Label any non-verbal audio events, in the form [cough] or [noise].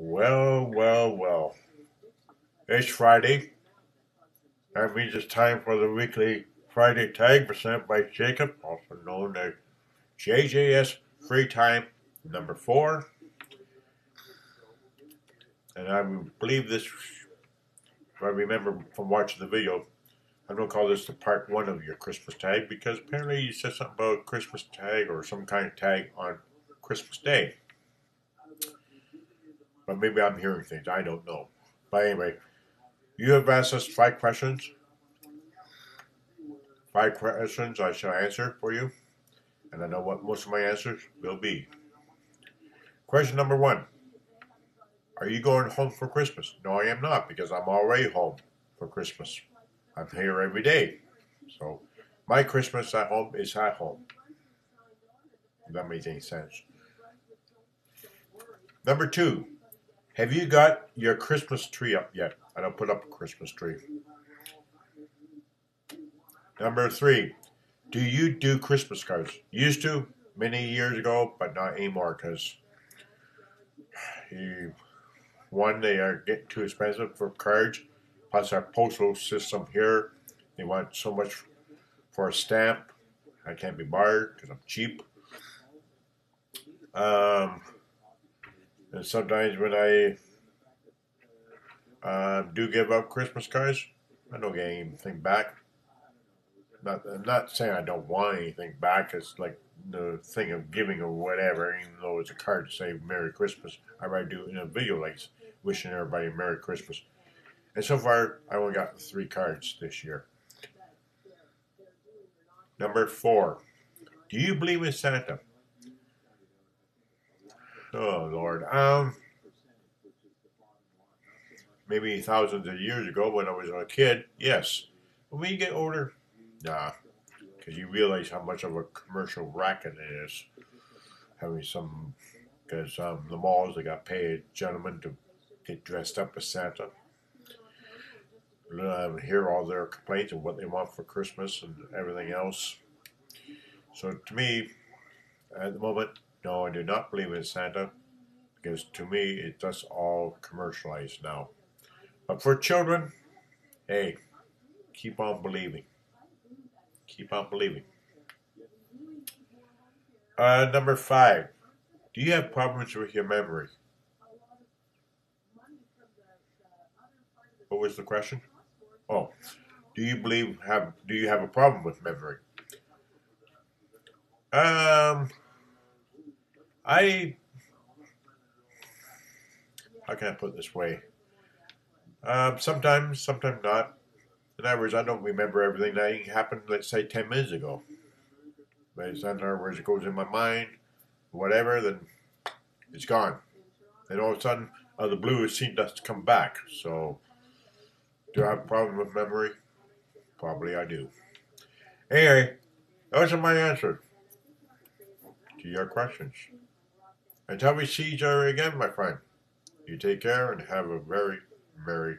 Well, well, well. It's Friday. That means it's time for the weekly Friday tag presented by Jacob, also known as JJS Free Time number four. And I believe this, if I remember from watching the video, I'm going to call this the part one of your Christmas tag because apparently you said something about Christmas tag or some kind of tag on Christmas Day. But maybe I'm hearing things. I don't know. But anyway, you have asked us five questions. Five questions I shall answer for you. And I know what most of my answers will be. Question number one Are you going home for Christmas? No, I am not because I'm already home for Christmas. I'm here every day. So my Christmas at home is at home. If that makes any sense. Number two, have you got your Christmas tree up yet? I don't put up a Christmas tree. Number three, do you do Christmas cards? Used to many years ago, but not anymore because [sighs] one, they are getting too expensive for cards. Plus, our postal system here, they want so much for a stamp. I can't be barred because I'm cheap. Um, and sometimes when I uh, do give up Christmas cards, I don't get anything back. Not, I'm not saying I don't want anything back. It's like the thing of giving or whatever, even though it's a card to say Merry Christmas. I might do in a video like wishing everybody Merry Christmas. And so far, I only got three cards this year. Number four, do you believe in Santa? Oh Lord. Um maybe thousands of years ago when I was a kid, yes. When you get older, nah. Because you realize how much of a commercial racket it is. Having some, because um, the malls, they got paid gentlemen to get dressed up as Santa. Um, hear all their complaints and what they want for Christmas and everything else. So to me, at the moment, no, I do not believe in Santa because to me it's just all commercialized now. But for children, hey, keep on believing. Keep on believing. Uh, number five, do you have problems with your memory? What was the question? Oh, do you believe have do you have a problem with memory? Um, I, how can I put this way? Um, sometimes, sometimes not. In other words, I don't remember everything that happened, let's say, 10 minutes ago. But in other words, it goes in my mind, whatever, then it's gone. And all of a sudden, out of the blue, it seems to come back. So, do I have a problem with memory? Probably I do. Anyway, those are my answers to your questions. Until we see each other again, my friend, you take care and have a very Merry